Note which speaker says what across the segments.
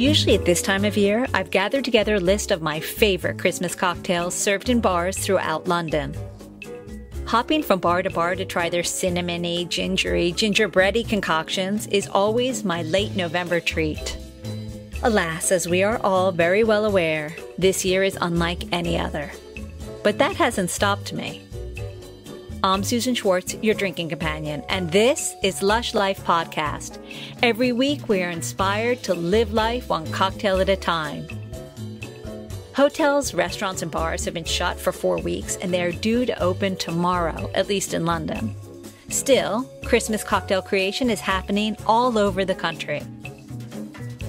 Speaker 1: Usually at this time of year, I've gathered together a list of my favorite Christmas cocktails served in bars throughout London. Hopping from bar to bar to try their cinnamony, gingery, gingerbready concoctions is always my late November treat. Alas, as we are all very well aware, this year is unlike any other. But that hasn't stopped me. I'm Susan Schwartz, your drinking companion, and this is Lush Life Podcast. Every week, we are inspired to live life one cocktail at a time. Hotels, restaurants, and bars have been shut for four weeks, and they are due to open tomorrow, at least in London. Still, Christmas cocktail creation is happening all over the country.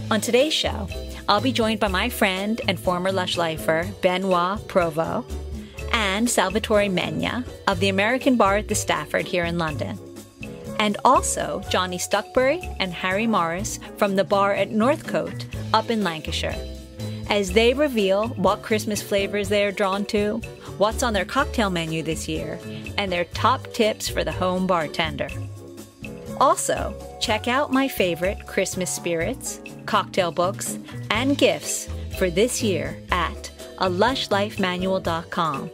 Speaker 1: On today's show, I'll be joined by my friend and former Lush Lifer, Benoit Provost and Salvatore Megna of the American Bar at the Stafford here in London. And also Jonny Stuchberry and Harry Morris from the bar at Northcote up in Lancashire, as they reveal what Christmas flavors they are drawn to, what's on their cocktail menu this year, and their top tips for the home bartender. Also, check out my favorite Christmas spirits, cocktail books, and gifts for this year at a lushlifemanual.com.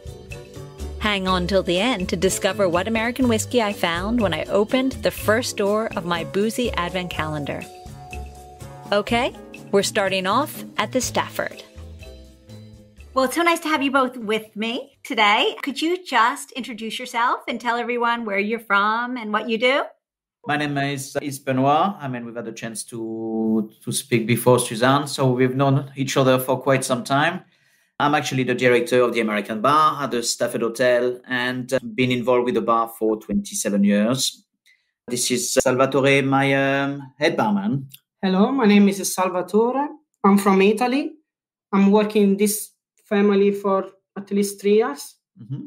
Speaker 1: Hang on till the end to discover what American whiskey I found when I opened the first door of my boozy advent calendar. Okay, we're starting off at the Stafford. Well, it's so nice to have you both with me today. Could you just introduce yourself and tell everyone where you're from and what you do?
Speaker 2: My name is, is Benoit. I mean, we've had a chance to to speak before Suzanne, so we've known each other for quite some time. I'm actually the director of the American Bar at the Stafford Hotel and uh, been involved with the bar for 27 years. This is Salvatore, my um, head barman.
Speaker 3: Hello, my name is Salvatore. I'm from Italy. I'm working in this family for at least three years. Mm-hmm.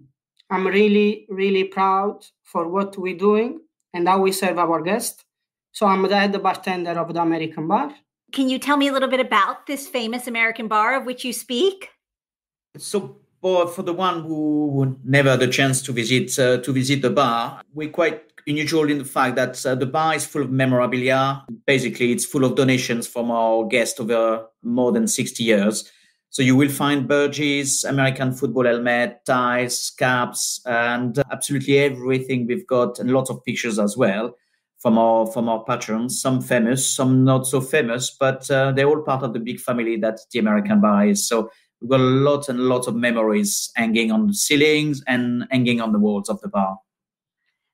Speaker 3: I'm really, really proud for what we're doing and how we serve our guests. So I'm the head bartender of the American Bar.
Speaker 1: Can you tell me a little bit about this famous American bar of which you speak?
Speaker 2: So for, for the one who never had a chance to visit uh, to visit the bar, we're quite unusual in the fact that uh, the bar is full of memorabilia. Basically, it's full of donations from our guests over more than 60 years. So you will find Burgess, American football helmet, ties, caps, and absolutely everything we've got, and lots of pictures as well from our from our patrons. Some famous, some not so famous, but uh, they're all part of the big family that the American Bar is. So We've got lots and lots of memories hanging on the ceilings and hanging on the walls of the bar.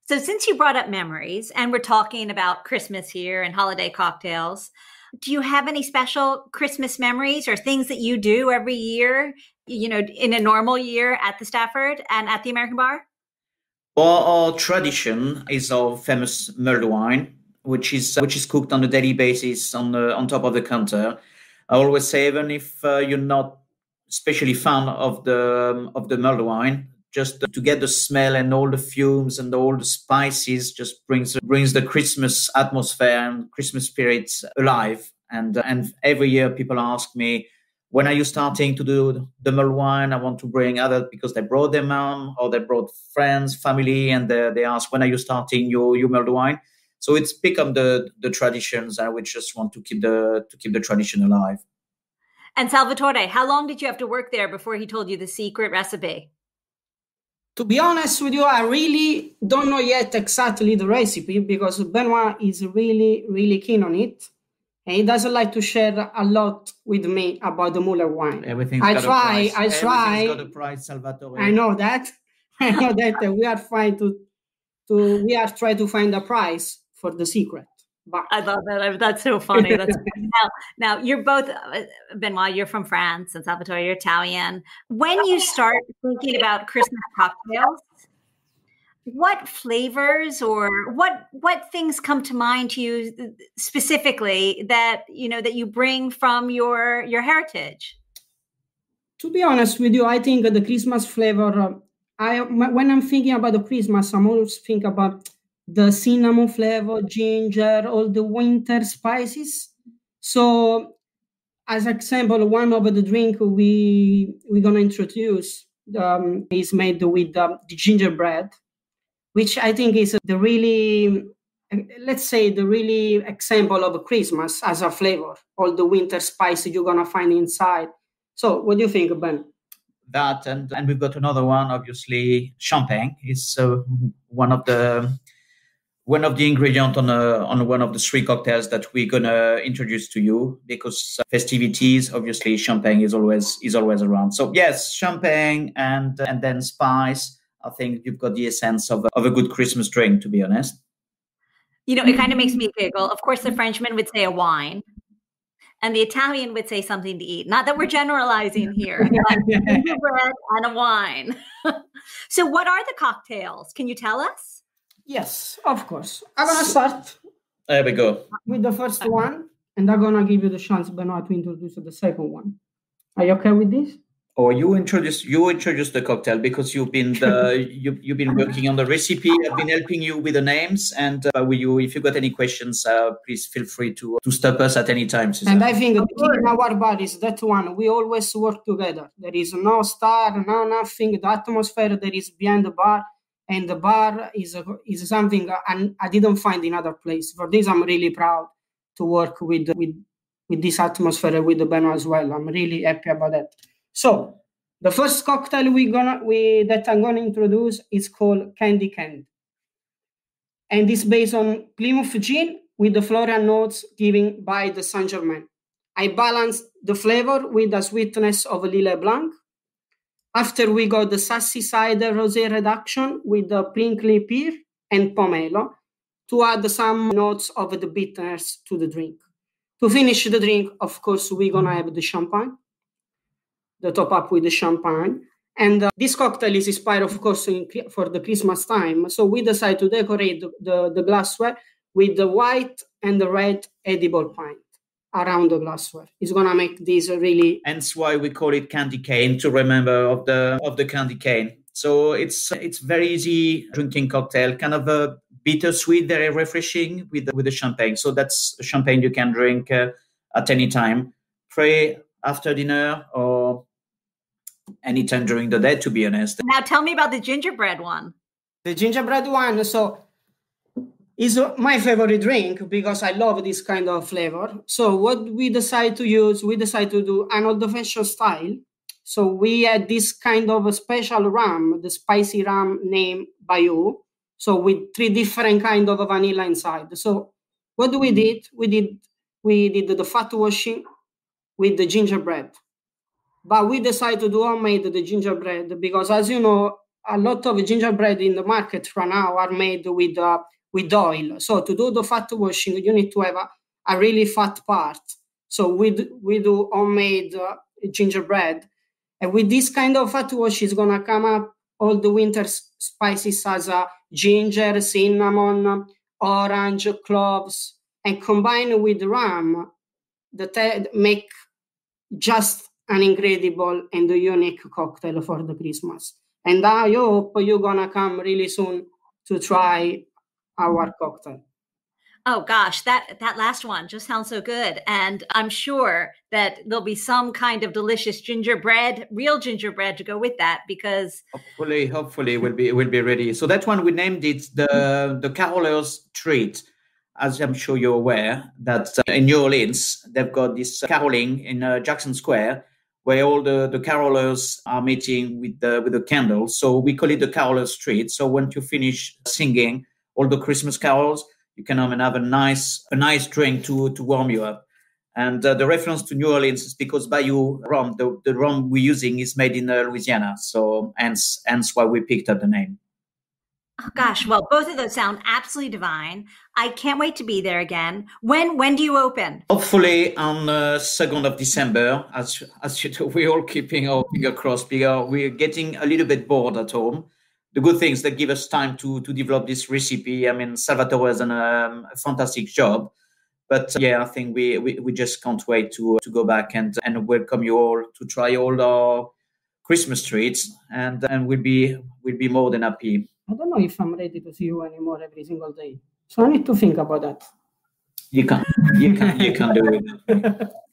Speaker 1: So, since you brought up memories and we're talking about Christmas here and holiday cocktails, do you have any special Christmas memories or things that you do every year, you know, in a normal year at the Stafford and at the American Bar?
Speaker 2: Well, our tradition is our famous mulled wine, which is which is cooked on a daily basis on the on top of the counter. I always say, even if uh, you're not especially fan of the um, of the mulled wine just to get the smell and all the fumes and all the spices just brings brings the christmas atmosphere and christmas spirits alive. And and every year people ask me when are you starting to do the mulled wine? I want to bring other because they brought their mom or they brought friends family and they, they ask when are you starting your your mulled wine? So it's become the the traditions. And we just want to keep the to keep the tradition alive
Speaker 1: and Salvatore, how long did you have to work there before he told you the secret recipe?
Speaker 3: To be honest with you, I really don't know yet exactly the recipe because Benoit is really, really keen on it. And he doesn't like to share a lot with me about the Muller wine.
Speaker 2: Everything's
Speaker 3: I
Speaker 2: got
Speaker 3: try,
Speaker 2: a price.
Speaker 3: I try.
Speaker 2: Everything's got a price, Salvatore.
Speaker 3: I know that. I know that uh, we are trying to, to we are trying to find a price for the secret.
Speaker 1: I love that. That's so funny. That's now, now you're both uh, Benoit. You're from France, and Salvatore. You're Italian. When you start thinking about Christmas cocktails, what flavors or what what things come to mind to you specifically that you know that you bring from your your heritage?
Speaker 3: To be honest with you, I think the Christmas flavor. Uh, I when I'm thinking about the Christmas, I'm always think about the cinnamon flavor, ginger, all the winter spices. So, as example, one of the drink we we're gonna introduce um, is made with um, the gingerbread, which I think is the really let's say the really example of Christmas as a flavor, all the winter spices you're gonna find inside. So, what do you think, Ben?
Speaker 2: That and and we've got another one. Obviously, champagne is uh, one of the one of the ingredients on a, on one of the three cocktails that we're gonna introduce to you because uh, festivities obviously champagne is always is always around so yes champagne and uh, and then spice i think you've got the essence of, of a good christmas drink to be honest
Speaker 1: you know, it kind of makes me giggle. Of course, the Frenchman would say a wine, and the Italian would say something to eat. Not that we're generalizing here, bread and a wine. so, what are the cocktails? Can you tell us?
Speaker 3: Yes, of course. I'm gonna start.
Speaker 2: There we go.
Speaker 3: With the first one, and I'm gonna give you the chance, Benoit, to introduce the second one. Are you okay with this?
Speaker 2: or you introduce you introduce the cocktail because you've been the, you, you've been working on the recipe i've been helping you with the names and uh, with you if you got any questions uh, please feel free to to stop us at any time
Speaker 3: Susanna. and i think in our bodies that one we always work together there is no star no nothing the atmosphere that is behind the bar and the bar is a, is something I, I didn't find in other place for this i'm really proud to work with with with this atmosphere with the band as well i'm really happy about that so the first cocktail we gonna we that I'm gonna introduce is called Candy Cane. And it's based on Plymouth gin with the floral notes given by the Saint Germain. I balance the flavor with the sweetness of Lillet Blanc. After we got the sassy cider rosé reduction with the prickly pear and pomelo to add some notes of the bitterness to the drink. To finish the drink, of course, we're gonna have the champagne the top up with the champagne. And uh, this cocktail is inspired, of course, in, for the Christmas time. So we decided to decorate the, the, the, glassware with the white and the red edible pint around the glassware. It's gonna make this really.
Speaker 2: Hence why we call it candy cane to remember of the of the candy cane. So it's it's very easy drinking cocktail, kind of a bittersweet, very refreshing with the, with the champagne. So that's champagne you can drink uh, at any time, pray after dinner or anytime during the day, to be honest.
Speaker 1: Now, tell me about the gingerbread one.
Speaker 3: The gingerbread one, so is my favorite drink because I love this kind of flavor. So what we decide to use, we decide to do an old-fashioned style. So we had this kind of a special rum, the spicy rum named Bayou. So with three different kind of vanilla inside. So what do we did? We did we did the fat washing with the gingerbread. But we decided to do homemade the gingerbread because, as you know, a lot of gingerbread in the market right now are made with uh, with oil. So to do the fat washing, you need to have a, a really fat part. So we do, we do homemade uh, gingerbread, and with this kind of fat wash, is gonna come up all the winter spices as uh, ginger, cinnamon, orange, cloves, and combine with rum, that make just an incredible and unique cocktail for the Christmas. And I hope you're gonna come really soon to try our cocktail.
Speaker 1: Oh gosh, that that last one just sounds so good, and I'm sure that there'll be some kind of delicious gingerbread, real gingerbread, to go with that. Because
Speaker 2: hopefully, hopefully, it will be it will be ready. So that one we named it the the Carolers Treat as I'm sure you're aware, that uh, in New Orleans, they've got this caroling in uh, Jackson Square where all the, the carolers are meeting with the, with the candles. So we call it the Carolers Treat. So when you finish singing all the Christmas carols, you can come and have a nice, a nice drink to, to warm you up. And uh, the reference to New Orleans is because Bayou rum, the, the rum we're using is made in uh, Louisiana. So hence, hence why we picked up the name.
Speaker 1: Oh gosh, well, both of those sound absolutely divine. I can't wait to be there again. When when do you open?
Speaker 2: Hopefully on the second of December. As as you know, we're all keeping our finger crossed because we're getting a little bit bored at home. The good things that give us time to to develop this recipe. I mean, Salvatore has done um, a fantastic job. But uh, yeah, I think we, we, we just can't wait to to go back and and welcome you all to try all our Christmas treats, and and we'll be we'll be more than happy
Speaker 3: I don't know if I'm ready to see you anymore every single day. So I need to think about that.
Speaker 2: You can, you can, you can do it.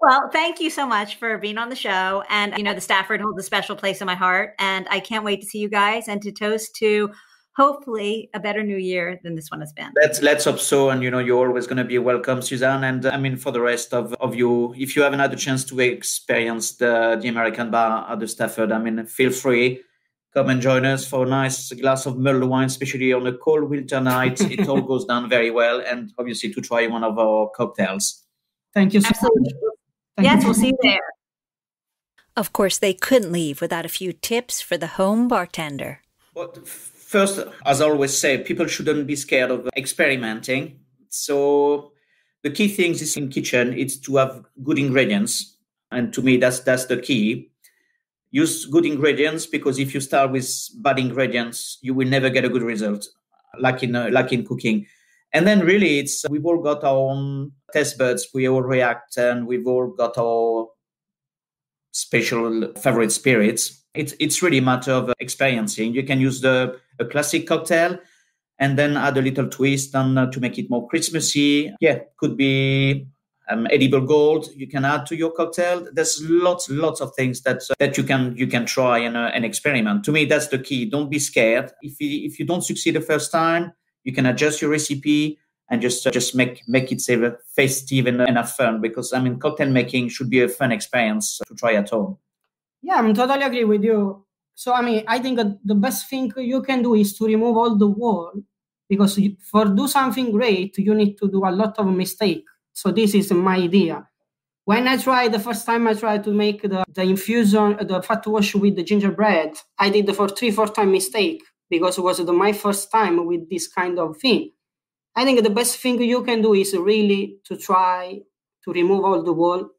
Speaker 1: well, thank you so much for being on the show. And you know, the Stafford holds a special place in my heart, and I can't wait to see you guys and to toast to hopefully a better new year than this one has been.
Speaker 2: Let's let's hope so. And you know, you're always going to be welcome, Suzanne. And uh, I mean, for the rest of, of you, if you haven't had a chance to experience the the American bar at the Stafford, I mean, feel free. Come and join us for a nice glass of mulled wine, especially on a cold winter night. it all goes down very well, and obviously to try one of our cocktails.
Speaker 3: Thank you so
Speaker 1: Absolutely.
Speaker 3: Thank
Speaker 1: yes,
Speaker 3: you.
Speaker 1: we'll see you there.
Speaker 4: Of course, they couldn't leave without a few tips for the home bartender.
Speaker 2: Well, first, as I always say, people shouldn't be scared of experimenting. So the key things is in kitchen is to have good ingredients, and to me, that's that's the key. Use good ingredients because if you start with bad ingredients, you will never get a good result, like in uh, like in cooking. And then really, it's we've all got our own test buds. We all react, and we've all got our special favorite spirits. It's it's really a matter of experiencing. You can use the a classic cocktail and then add a little twist and uh, to make it more Christmassy. Yeah, could be um, edible gold you can add to your cocktail. There's lots lots of things that uh, that you can you can try and, uh, and experiment. To me, that's the key. Don't be scared. If you, if you don't succeed the first time, you can adjust your recipe and just uh, just make make it say festive and, have fun because I mean cocktail making should be a fun experience to try at home.
Speaker 3: Yeah, I'm totally agree with you. So I mean, I think uh, the best thing you can do is to remove all the wall because you, for do something great, you need to do a lot of mistake. So this is my idea. When I tried the first time, I tried to make the, the infusion, the fat wash with the gingerbread. I did the for three, four time mistake because it was the, my first time with this kind of thing. I think the best thing you can do is really to try to remove all the wall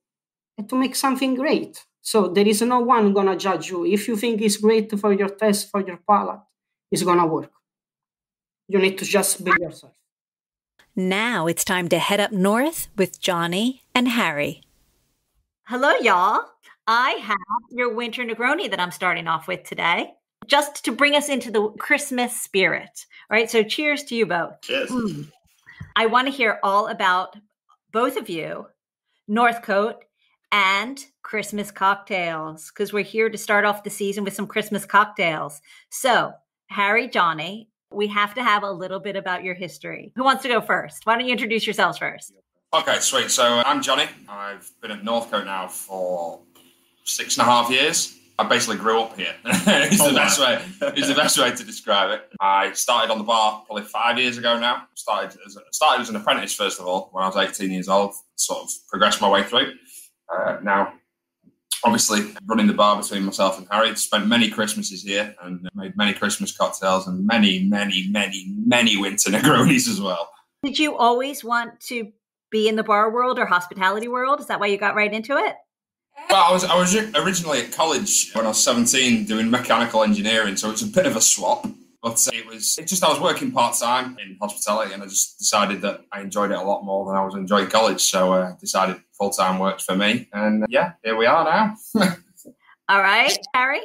Speaker 3: and to make something great. So there is no one gonna judge you. If you think it's great for your test, for your palate, it's gonna work. You need to just be yourself.
Speaker 4: Now it's time to head up north with Jonny and Harry.
Speaker 1: Hello, y'all. I have your winter Negroni that I'm starting off with today, just to bring us into the Christmas spirit. All right, so cheers to you both.
Speaker 5: Cheers.
Speaker 1: Mm. I want to hear all about both of you, Northcote and Christmas cocktails, because we're here to start off the season with some Christmas cocktails. So, Harry, Jonny, we have to have a little bit about your history. Who wants to go first? Why don't you introduce yourselves first?
Speaker 5: Okay, sweet. So I'm Jonny. I've been at Northcote now for six and a half years. I basically grew up here. is
Speaker 6: Oh,
Speaker 5: the best
Speaker 6: wow.
Speaker 5: way. Is the best way to describe it. I started on the bar probably five years ago now. Started as a, started as an apprentice first of all when I was 18 years old. Sort of progressed my way through. Uh, now, obviously, running the bar between myself and Harry. Spent many Christmases here and made many Christmas cocktails and many, many, many, many winter Negronis as well.
Speaker 1: Did you always want to be in the bar world or hospitality world? Is that why you got right into it?
Speaker 5: Well, I was I was originally at college when I was seventeen doing mechanical engineering, so it's a bit of a swap. But it was it just I was working part time in hospitality, and I just decided that I enjoyed it a lot more than I was enjoying college. So I uh, decided full time works for me, and uh, yeah, here we are now.
Speaker 1: All right, Harry.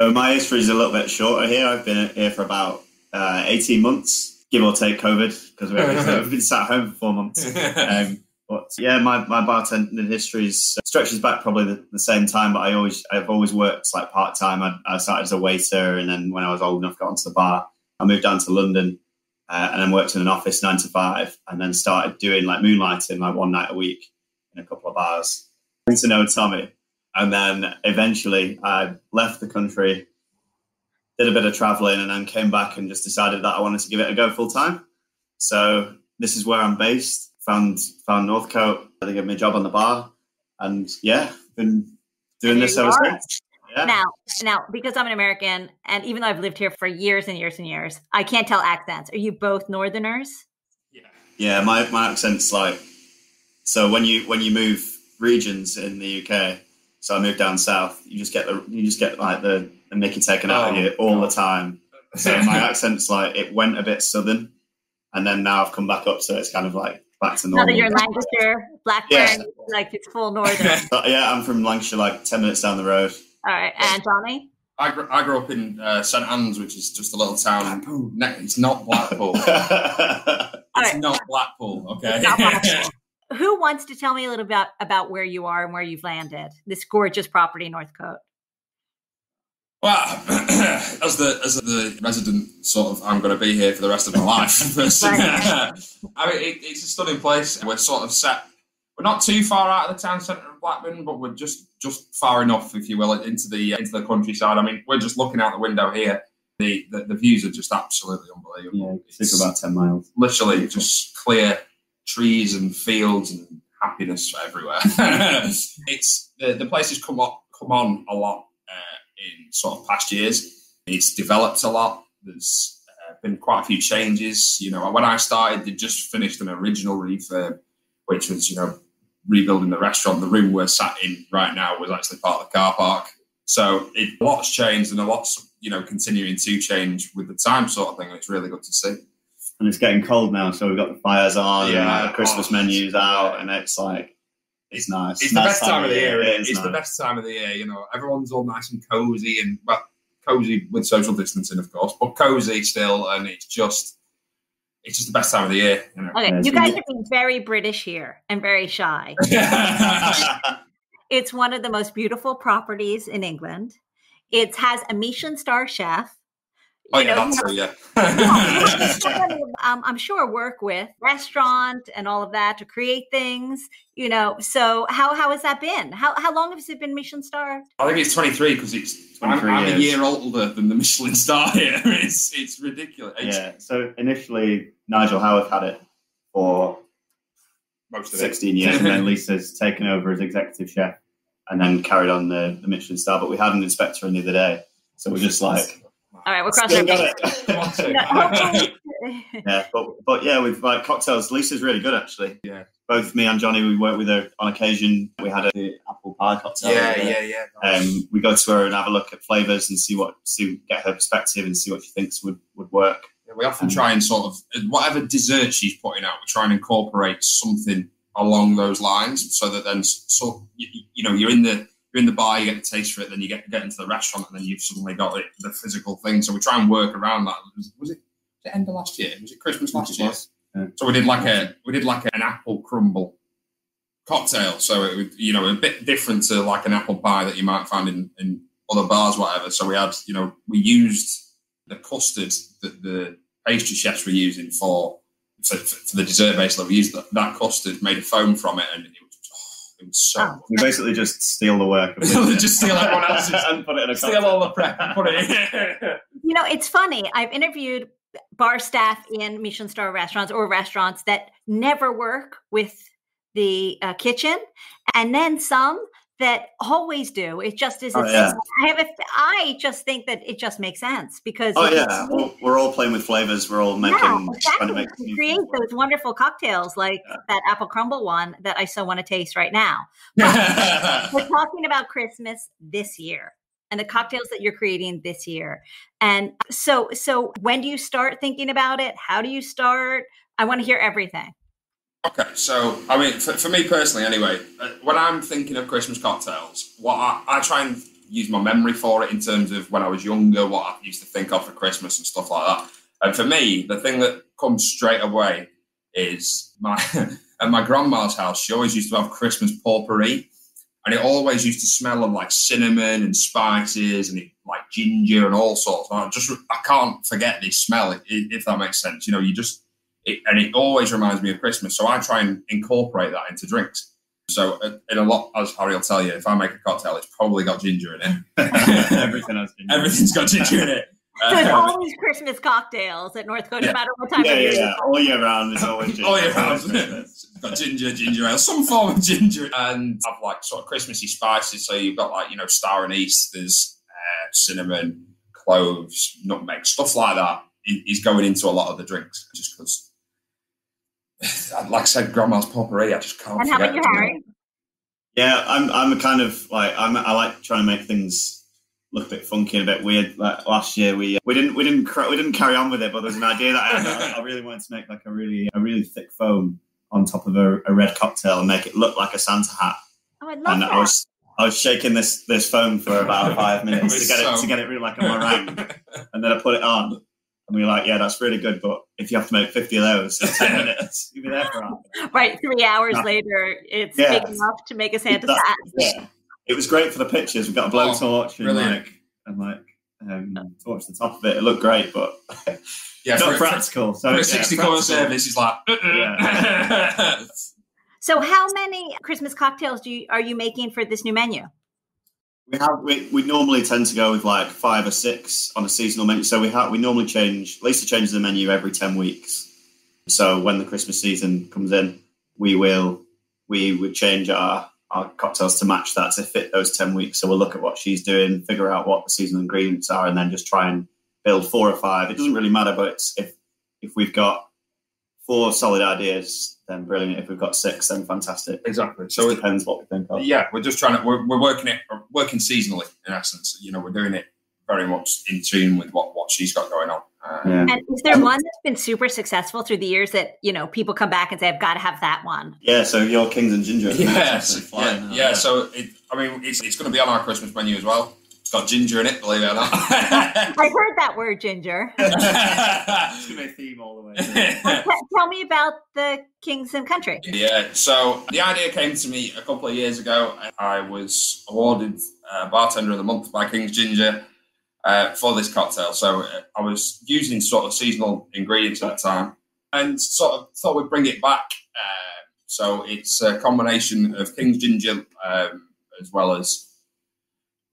Speaker 6: So my history is a little bit shorter here. I've been here for about uh, 18 months, give or take COVID, because we've been sat home for four months. Um, but yeah, my, my bartending history is, stretches back probably the, the same time, but I always I've always worked like part time. I, I started as a waiter, and then when I was old enough, got onto the bar. I moved down to London, uh, and then worked in an office nine to five, and then started doing like moonlighting like one night a week in a couple of bars. Getting to know Tommy, and then eventually I left the country, did a bit of traveling, and then came back and just decided that I wanted to give it a go full time. So this is where I'm based. Found found Northcote. They gave me a job on the bar, and yeah, been doing
Speaker 1: And
Speaker 6: this ever since. Yeah.
Speaker 1: Now, now, because I'm an American, and even though I've lived here for years and years and years, I can't tell accents. Are you both Northerners?
Speaker 6: Yeah, yeah. my, my accent's like so when you when you move regions in the UK, so I moved down south, you just get the you just get like the, the Mickey taken out of
Speaker 5: Oh,
Speaker 6: you all the time. So my accent's like it went a bit southern and then now I've come back up so it's kind of like back to
Speaker 1: Now that you're in Lancashire, Blackburn,
Speaker 6: Yeah.
Speaker 1: like it's full Northern.
Speaker 6: But yeah, I'm from Lancashire, like ten minutes down the road.
Speaker 1: All right, and Jonny.
Speaker 5: I grew, I grew up in uh, St Anne's, which is just a little town. Ne- It's not Blackpool. it's
Speaker 1: All right.
Speaker 5: not Blackpool. Okay.
Speaker 1: Not Blackpool. Who wants to tell me a little bit about, about where you are and where you've landed? This gorgeous property, Northcote.
Speaker 5: Well, as the as the resident, sort of, I'm going to be here for the rest of my life. I mean, it, it's a stunning place. We're sort of set. We're not too far out of the town centre of Blackburn, but we're just just far enough, if you will, into the uh, into the countryside. I mean, we're just looking out the window here. The the, the views are just absolutely unbelievable.
Speaker 6: Yeah, it's about ten miles.
Speaker 5: Literally, just clear trees and fields and happiness everywhere. it's the the place has come on come on a lot in sort of past years. It's developed a lot. There's uh, been quite a few changes. You know, when I started, they just finished an original refurb, which was, you know, rebuilding the restaurant. The room we're sat in right now was actually part of the car park. So it, a lot's changed and a lot's, you know, continuing to change with the time sort of thing. And it's really good to see.
Speaker 6: And it's getting cold now, so we've got the fires on yeah, and Christmas oh, menus out, and it's like it's nice.
Speaker 5: It's
Speaker 6: nice
Speaker 5: the best time, of the year.
Speaker 6: year.
Speaker 5: It it's nice. the best time of the year. You know, everyone's all nice and cozy and well, cozy with social distancing, of course, but cozy still, and it's just. It's just the best time of the year. You know?
Speaker 1: Okay, you guys are being very British here and very shy. it's one of the most beautiful properties in England. It has a Michelin star chef
Speaker 5: Oh yeah, know, that's
Speaker 1: yeah. um, I'm sure work with restaurant and all of that to create things. You know, so how how has that been? How how long has it been Michelin star?
Speaker 5: I think it's 23 because it's 23 I'm, I'm, a year older than the Michelin star here. it's it's ridiculous. It's,
Speaker 6: yeah. So initially, Nigel Haworth had it for most of 16 it. years, and then Lisa's taken over as executive chef, and then carried on the, the Michelin star. But we had an inspector in the other day, so we're just like
Speaker 1: all right, we're crossing
Speaker 6: yeah, but but yeah, we've like cocktails. Lisa's really good actually.
Speaker 5: Yeah.
Speaker 6: Both me and Jonny, we work with her on occasion. We had a apple pie cocktail.
Speaker 5: Yeah, yeah, yeah.
Speaker 6: Nice. Um, we go to her and have a look at flavors and see what see get her perspective and see what she thinks would would work.
Speaker 5: Yeah, we often um, try and sort of whatever dessert she's putting out, we try and incorporate something along those lines, so that then so you, you know you're in the you're in the bar, you get the taste for it, then you get get into the restaurant, and then you've suddenly got it, the physical thing. So we try and work around that. Was, was it the end of last year? Was it Christmas last year? Yeah. So we did like a we did like an apple crumble cocktail. So it was you know a bit different to like an apple pie that you might find in, in other bars, whatever. So we had you know we used the custard that the pastry chefs were using for for, for the dessert basically. We used that, that custard, made a foam from it, and it so oh.
Speaker 6: we basically just steal the work.
Speaker 5: just steal everyone else's
Speaker 6: and put it in a
Speaker 5: steal all the prep and put it in.
Speaker 1: you know, it's funny. I've interviewed bar staff in Michelin star restaurants or restaurants that never work with the uh, kitchen, and then some that always do. It just is. Oh, yeah. I have. A, I just think that it just makes sense because.
Speaker 6: Oh yeah, well, we're all playing with flavors. We're all making. Yeah, exactly. to make
Speaker 1: create those wonderful cocktails like yeah. that apple crumble one that I so want to taste right now. we're talking about Christmas this year and the cocktails that you're creating this year. And so, so when do you start thinking about it? How do you start? I want to hear everything.
Speaker 5: Okay, so I mean, for, for me personally, anyway, uh, when I'm thinking of Christmas cocktails, what I, I, try and use my memory for it in terms of when I was younger, what I used to think of for Christmas and stuff like that. And for me, the thing that comes straight away is my at my grandma's house. She always used to have Christmas potpourri, and it always used to smell of like cinnamon and spices and it, like ginger and all sorts. I just I can't forget this smell, if that makes sense. You know, you just it, and it always reminds me of Christmas. So I try and incorporate that into drinks. So uh, in a lot, as Harry will tell you, if I make a cocktail, it's probably got ginger in it.
Speaker 6: Everything has ginger.
Speaker 5: Everything's got ginger in it.
Speaker 1: So it's always Christmas cocktails at Northcote, yeah. no matter what time
Speaker 6: yeah,
Speaker 1: of
Speaker 6: year. Yeah, yeah, all year round. It's always ginger.
Speaker 5: all year round. got ginger, ginger ale, some form of ginger, and have like sort of Christmassy spices. So you've got like you know star anise, there's uh, cinnamon, cloves, nutmeg, stuff like that is going into a lot of the drinks just because like I said, grandma's potpourri. I just can't.
Speaker 1: And how about you, Harry?
Speaker 6: Yeah, I'm. I'm a kind of like I'm. I like trying to make things look a bit funky and a bit weird. Like last year, we uh, we didn't we didn't we didn't carry on with it, but there's an idea that I, had, I really wanted to make like a really a really thick foam on top of a, a red cocktail and make it look like a Santa hat.
Speaker 1: Oh, I love and that.
Speaker 6: I was I was shaking this this foam for about five minutes to get so... it to get it really like a meringue, and then I put it on, and we were like, yeah, that's really good, but if you have to make 50 of those in 10 minutes, you'll be there for hours.
Speaker 1: Right, three hours yeah. later, it's yeah. big enough to make a Santa hat.
Speaker 6: Yeah. It was great for the pictures. We got a blowtorch oh, and like, and like um, to watch the top of it. It looked great, but
Speaker 5: Yeah,
Speaker 6: not
Speaker 5: for,
Speaker 6: practical. So
Speaker 5: for a
Speaker 6: yeah,
Speaker 5: 60 corner
Speaker 6: practical.
Speaker 5: service is like.
Speaker 6: Yeah.
Speaker 1: So, how many Christmas cocktails do you, are you making for this new menu?
Speaker 6: We have we, we normally tend to go with like five or six on a seasonal menu. So we have we normally change Lisa changes the menu every ten weeks. So when the Christmas season comes in, we will we would change our our cocktails to match that to fit those ten weeks. So we'll look at what she's doing, figure out what the seasonal ingredients are, and then just try and build four or five. It doesn't really matter, but it's, if if we've got four solid ideas, then brilliant. If we've got six, then fantastic.
Speaker 5: exactly.
Speaker 6: So
Speaker 5: So
Speaker 6: it depends what we think of.
Speaker 5: yeah, we're just trying to we're, we're working it working seasonally in essence. You know, we're doing it very much in tune with what what she's got going on. Uh,
Speaker 6: Yeah.
Speaker 1: And is there one that's been super successful through the years that you know people come back and say, "I've got to have that one"?
Speaker 6: Yeah, so your Kings and Ginger.
Speaker 5: Yes,
Speaker 6: Absolutely
Speaker 5: yeah, yeah. So it, I mean, it's, it's going to be on our Christmas menu as well. It's got ginger in it, believe it or not.
Speaker 1: I heard that word, Ginger.
Speaker 6: It's gonna be a theme all the way. through.
Speaker 1: T- Tell me about the Kings and Country.
Speaker 5: Yeah, so the idea came to me a couple of years ago. I was awarded uh, Bartender of the Month by King's Ginger uh, for this cocktail. So uh, I was using sort of seasonal ingredients at the time and sort of thought we'd bring it back. Uh, so it's a combination of King's Ginger um, as well as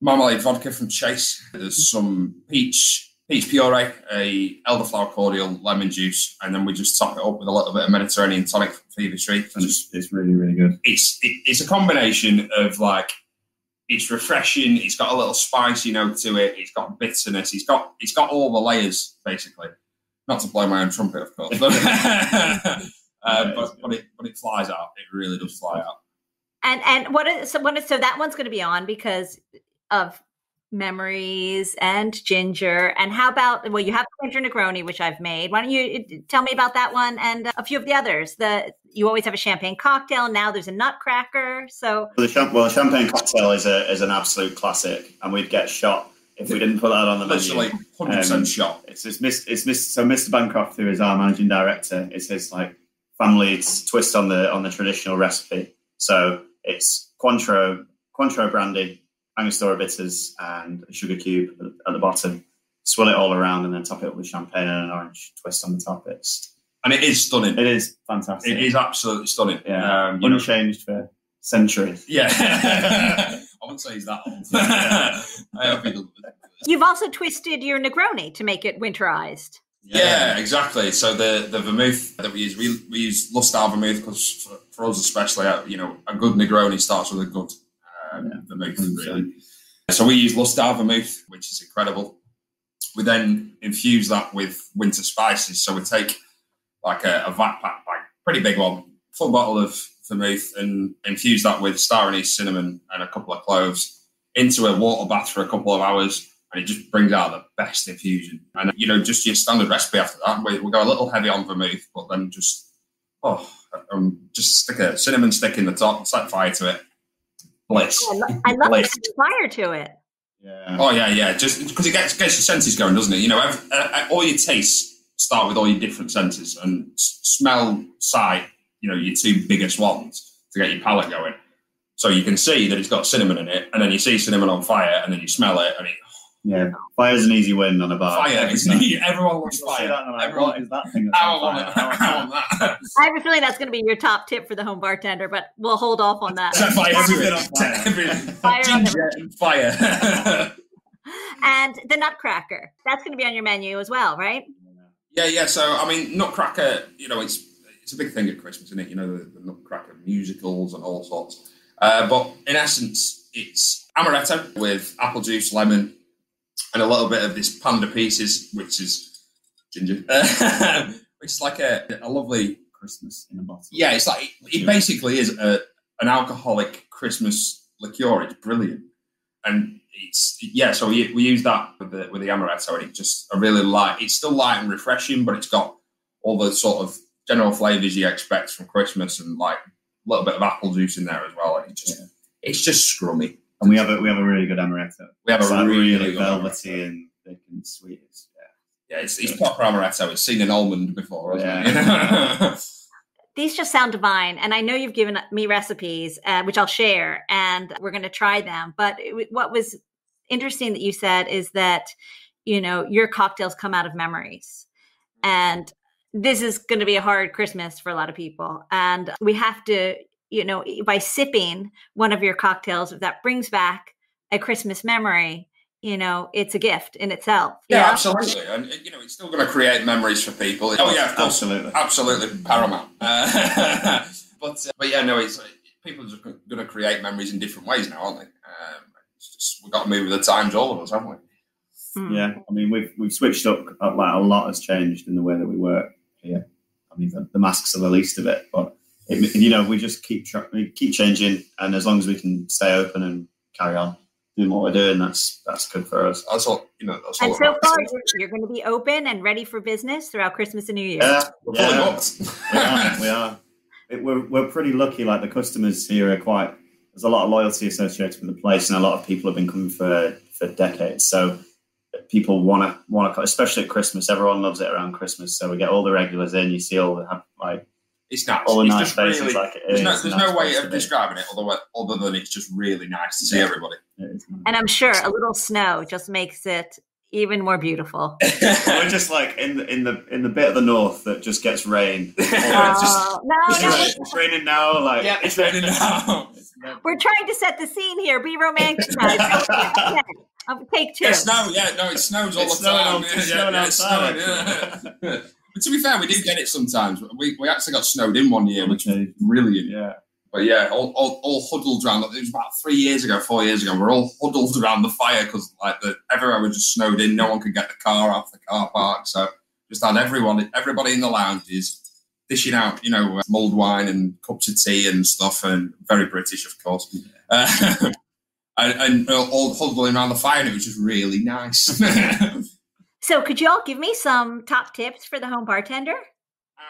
Speaker 5: marmalade vodka from Chase. There's some peach peach puree, a elderflower cordial, lemon juice, and then we just top it up with a little bit of Mediterranean tonic from Fever Tree.
Speaker 6: And it's, it's really, really good.
Speaker 5: it's it, it's a combination of like it's refreshing. It's got a little spicy note to it. It's got bitterness. It's got it's got all the layers basically. Not to blow my own trumpet, of course, but, uh, but, but it but it flies out. It really does fly out.
Speaker 1: And and what is so what is so that one's going to be on because of memories and ginger. And how about well, you have the ginger Negroni, which I've made. Why don't you uh, tell me about that one and uh, a few of the others? The you always have a champagne cocktail. Now there's a nutcracker. So
Speaker 6: Well, the, champ- well, the champagne cocktail is a is an absolute classic, and we'd get shot if we didn't put that on the
Speaker 5: Literally
Speaker 6: menu.
Speaker 5: hundred percent
Speaker 6: Um,
Speaker 5: shot.
Speaker 6: It's it's, Mis- it's Mis- so Mr. Bancroft, who is our managing director, it's his like family twist on the on the traditional recipe. So it's Cointreau, Cointreau brandy, Angostura bitters, and a sugar cube at, at the bottom. Swirl it all around, and then top it up with champagne and an orange twist on the top. It's
Speaker 5: And it is stunning.
Speaker 6: it is fantastic.
Speaker 5: It is absolutely stunning.
Speaker 6: yeah,
Speaker 5: Um, you know,
Speaker 6: unchanged for centuries.
Speaker 5: yeah. I wouldn't say he's that old. I hope he doesn't.
Speaker 1: you've also twisted your Negroni to make it winterized.
Speaker 5: Yeah, exactly. So the the vermouth that we use, we, we use Lustau vermouth because for, for us especially, uh, you know, a good Negroni starts with a good um,
Speaker 6: Yeah,
Speaker 5: So we use Lustau vermouth, which is incredible. We then infuse that with winter spices. So we take like a, a vat pack, like pretty big one, full bottle of vermouth, and infuse that with star anise, cinnamon, and a couple of cloves into a water bath for a couple of hours and it just brings out the best infusion. And you know, just your standard recipe after that, we, we go a little heavy on vermouth, but then just oh, um, just stick a cinnamon stick in the top, set fire to it. Bliss.
Speaker 1: I, lo- I love
Speaker 5: Bliss.
Speaker 1: the fire to it.
Speaker 6: Yeah.
Speaker 5: Oh yeah, yeah. Just because it gets gets your senses going, doesn't it? You know, ev- uh, uh, all your tastes start with all your different senses, and s- smell, sight. You know, your two biggest ones to get your palate going. So you can see that it's got cinnamon in it, and then you see cinnamon on fire, and then you smell it, and it
Speaker 6: Yeah, fire's an easy win on a bar.
Speaker 5: fire. Is, everyone wants
Speaker 6: People see
Speaker 5: fire.
Speaker 6: that like,
Speaker 5: Everyone,
Speaker 6: what is that thing? That's
Speaker 5: I want,
Speaker 6: fire?
Speaker 5: I want that.
Speaker 1: I have a feeling that's going to be your top tip for the home bartender, but we'll hold off on that.
Speaker 5: Set fire to
Speaker 6: Everything
Speaker 5: it.
Speaker 6: on fire.
Speaker 5: Everything.
Speaker 1: Fire
Speaker 5: Ginger and fire.
Speaker 1: And the Nutcracker, that's going to be on your menu as well, right?
Speaker 5: yeah, yeah. So I mean, Nutcracker. You know, it's it's a big thing at Christmas, isn't it? You know, the, the Nutcracker musicals and all sorts. Uh, but in essence, it's amaretto with apple juice, lemon, and a little bit of this panda pieces, which is ginger. which is like a, a lovely
Speaker 6: Christmas in a bottle.
Speaker 5: Yeah, it's like it basically is a, an alcoholic Christmas liqueur. It's brilliant, and it's yeah. So we, we use that with the with the amaretto, and it just a really light. It's still light and refreshing, but it's got all the sort of general flavors you expect from Christmas, and like a little bit of apple juice in there as well. And it's just it's just scrummy.
Speaker 6: And we have a we have a really good amaretto.
Speaker 5: We have
Speaker 6: It's
Speaker 5: a
Speaker 6: like
Speaker 5: really,
Speaker 6: really
Speaker 5: good
Speaker 6: velvety
Speaker 5: amaretto.
Speaker 6: and thick and sweet. It's-
Speaker 5: Yeah, it's, it's proper amaretto. It's seen an almond before, hasn't
Speaker 6: Yeah.
Speaker 1: These just sound divine. And I know you've given me recipes, uh, which I'll share, and we're going to try them. But it, what was interesting that you said is that, you know, your cocktails come out of memories. And this is going to be a hard Christmas for a lot of people. And we have to, you know, by sipping one of your cocktails, if that brings back a Christmas memory, you know, it's a gift in itself.
Speaker 5: Yeah, yeah, absolutely. And, you know, it's still going to create memories for people. Oh, yeah,
Speaker 6: absolutely.
Speaker 5: Absolutely paramount. Uh, but, uh, but yeah, no, it's people are going to create memories in different ways now, aren't they? Um, just, we've got to move with the times, all of us, haven't we?
Speaker 6: Mm. Yeah, I mean, we've we've switched up. Uh, like a lot has changed in the way that we work here. I mean, the, the masks are the least of it, but it, you know, we just keep we keep changing, and as long as we can stay open and carry on doing what we're doing, that's that's good for us.
Speaker 5: That's all. You know, that's
Speaker 1: and so far, you're, you're, going to be open and ready for business throughout Christmas and New Year.
Speaker 6: Yeah, yeah we are. We are. It, we're we're pretty lucky. Like the customers here are quite. There's a lot of loyalty associated with the place, and a lot of people have been coming for for decades. So people want to want to, especially at Christmas. Everyone loves it around Christmas, so we get all the regulars in. You see all the like
Speaker 5: it's nice.
Speaker 6: All the
Speaker 5: it's
Speaker 6: nice faces really, like it
Speaker 5: is. There's no, there's nice no way of describing it other, other than it's just really nice to see everybody.
Speaker 1: And I'm sure a little snow just makes it even more beautiful.
Speaker 6: We're just like in the in the in the bit of the north that just gets rain.
Speaker 1: Oh, it's just, no,
Speaker 6: it's, no, rain, it's raining now. Like
Speaker 5: yeah, it's raining now.
Speaker 1: We're trying to set the scene here. Be romantic, guys. take two.
Speaker 5: Yeah, snow. Yeah, no, it snows all
Speaker 6: it's
Speaker 5: the time.
Speaker 6: yeah, it's yeah, yeah, outside.
Speaker 5: yeah. But to be fair, we do get it sometimes. We, we actually got snowed in one year, which was brilliant.
Speaker 6: Yeah.
Speaker 5: But yeah, all, all, all, huddled around. It was about three years ago, four years ago. We're all huddled around the fire because like the everywhere was just snowed in. No one could get the car off the car park. So just had everyone, everybody in the lounges dishing out, you know, mulled wine and cups of tea and stuff, and very British, of course. Uh, and, and all huddling around the fire, and it was just really nice.
Speaker 1: so, could you all give me some top tips for the home bartender?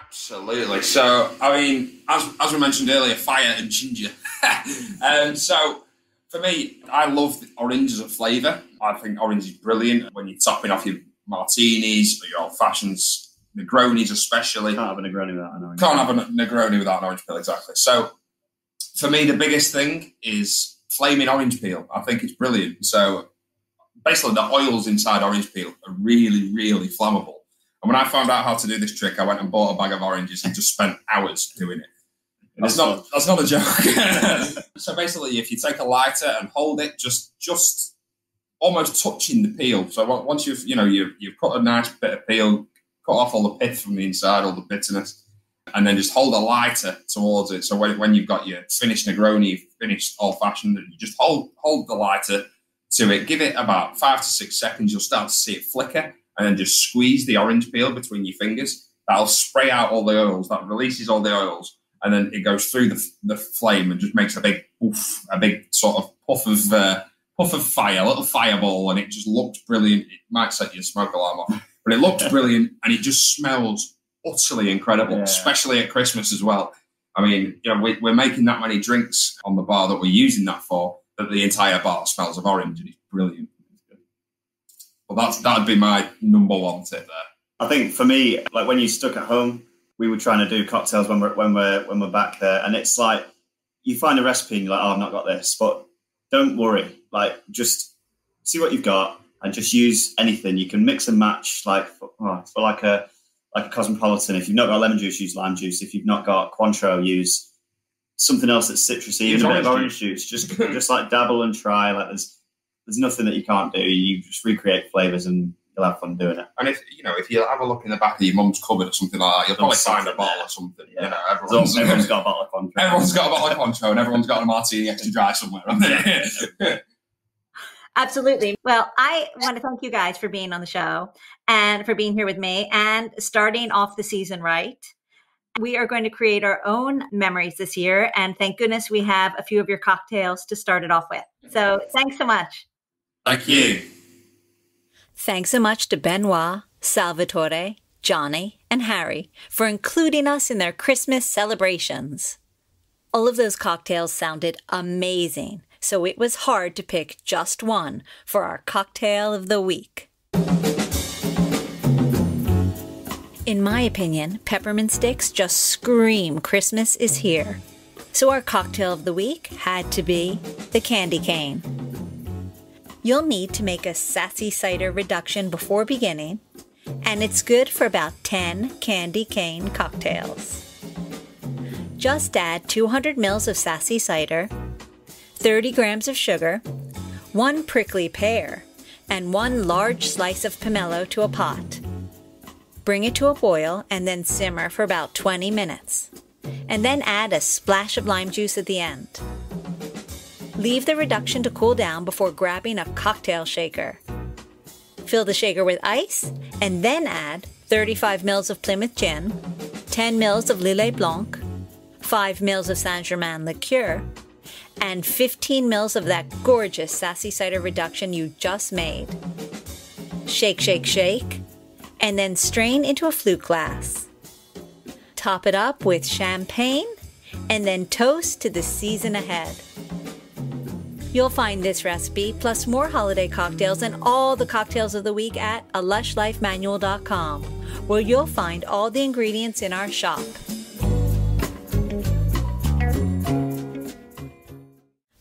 Speaker 5: Absolutely. So, I mean, as, as we mentioned earlier, fire and ginger. um, so, for me, I love orange as a flavour. I think orange is brilliant when you're topping off your martinis or your old fashions, Negronis especially.
Speaker 6: Can't have a Negroni without an orange.
Speaker 5: Can't have a Negroni without an orange peel, exactly. So, for me, the biggest thing is flaming orange peel. I think it's brilliant. So basically, the oils inside orange peel are really, really flammable. And when I found out how to do this trick, I went and bought a bag of oranges and just spent hours doing it. That's not that's not a joke. so basically, if you take a lighter and hold it, just just almost touching the peel. So once you've you know you've you've cut a nice bit of peel, cut off all the pith from the inside, all the bitterness, and then just hold a lighter towards it. So when, when you've got your finished Negroni, finished old fashioned, you just hold hold the lighter to it. Give it about five to six seconds. You'll start to see it flicker, and then just squeeze the orange peel between your fingers. That'll spray out all the oils. That releases all the oils, and then it goes through the, the flame and just makes a big oof, a big sort of puff of uh, puff of fire, a little fireball, and it just looked brilliant. It might set your smoke alarm off, but it looked brilliant, and it just smells utterly incredible, yeah. especially at Christmas as well. I mean, you know, we, are making that many drinks on the bar that we're using that for that the entire bar smells of orange, and it's brilliant. Well, that's that'd be my number one tip there.
Speaker 6: I think for me, like when you're stuck at home, we were trying to do cocktails when we're when we're when we're back there, and it's like you find a recipe and you're like, oh, I've not got this, but don't worry, like just see what you've got and just use anything. You can mix and match, like for, oh, for like a like a cosmopolitan. If you've not got lemon juice, use lime juice. If you've not got Cointreau, use something else that's citrusy, even a bit of orange juice. Just just like dabble and try. Like there's there's nothing that you can't do. You just recreate flavors and you'll have fun doing it.
Speaker 5: And if you know, if you have a look in the back of your mum's cupboard or something like that, you'll probably find a bottle or something. Yeah. You know, everyone's,
Speaker 6: everyone's got a bottle of Cointreau.
Speaker 5: Everyone's got a bottle of Cointreau, and everyone's got a martini extra dry somewhere.
Speaker 1: Absolutely. Well, I want to thank you guys for being on the show and for being here with me and starting off the season right. We are going to create our own memories this year. And thank goodness we have a few of your cocktails to start it off with. So thanks so much.
Speaker 5: Thank you.
Speaker 4: Thanks so much to Benoit, Salvatore, Jonny, and Harry for including us in their Christmas celebrations. All of those cocktails sounded amazing so it was hard to pick just one for our cocktail of the week. In my opinion, peppermint sticks just scream Christmas is here. So our cocktail of the week had to be the candy cane.
Speaker 1: You'll need to make a sassy cider reduction before beginning, and it's good for about 10 candy cane cocktails. Just add 200 ml of sassy cider, 30 grams of sugar, one prickly pear, and one large slice of pomelo to a pot. Bring it to a boil and then simmer for about 20 minutes. And then add a splash of lime juice at the end. Leave the reduction to cool down before grabbing a cocktail shaker. Fill the shaker with ice and then add 35 ml of Plymouth gin, 10 ml of Lillet Blanc, 5 ml of Saint Germain liqueur, and 15 ml of that gorgeous sassy cider reduction you just made. Shake, shake, shake, and then strain into a flute glass. Top it up with champagne, and then toast to the season ahead. You'll find this recipe plus more holiday cocktails and all the cocktails of the week at alushlifemanual.com, where you'll find all the ingredients in our shop.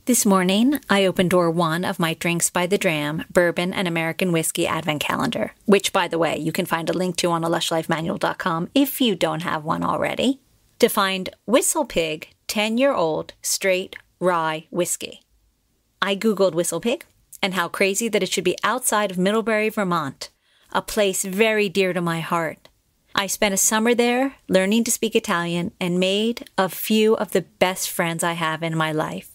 Speaker 1: This morning, I opened door one of my Drinks by the Dram Bourbon and American Whiskey Advent Calendar, which, by the way, you can find a link to on alushlifemanual.com if you don't have one already, to find Whistle Pig 10 year old straight rye whiskey. I Googled Whistle Pig and how crazy that it should be outside of Middlebury, Vermont, a place very dear to my heart. I spent a summer there learning to speak Italian and made a few of the best friends I have in my life.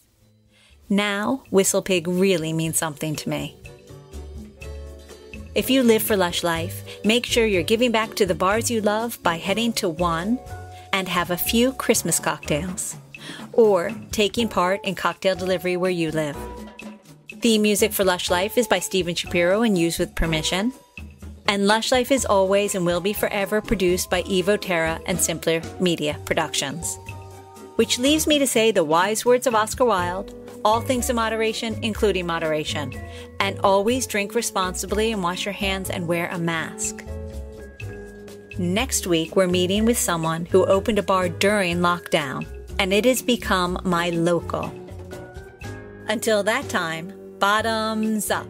Speaker 1: Now, Whistle Pig really means something to me. If you live for Lush Life, make sure you're giving back to the bars you love by heading to one and have a few Christmas cocktails, or taking part in cocktail delivery where you live. Theme music for Lush Life is by Steven Shapiro and used with permission. And Lush Life is always and will be forever produced by Evo Terra and Simpler Media Productions. Which leaves me to say the wise words of Oscar Wilde all things in moderation, including moderation. And always drink responsibly and wash your hands and wear a mask. Next week, we're meeting with someone who opened a bar during lockdown, and it has become my local. Until that time, bottoms up.